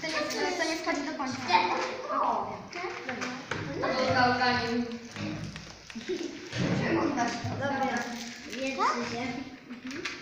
To nie, to nie wchodzi do końca. Do połowy. Do gałganiu. Dobra, nie się. Tak? Mhm.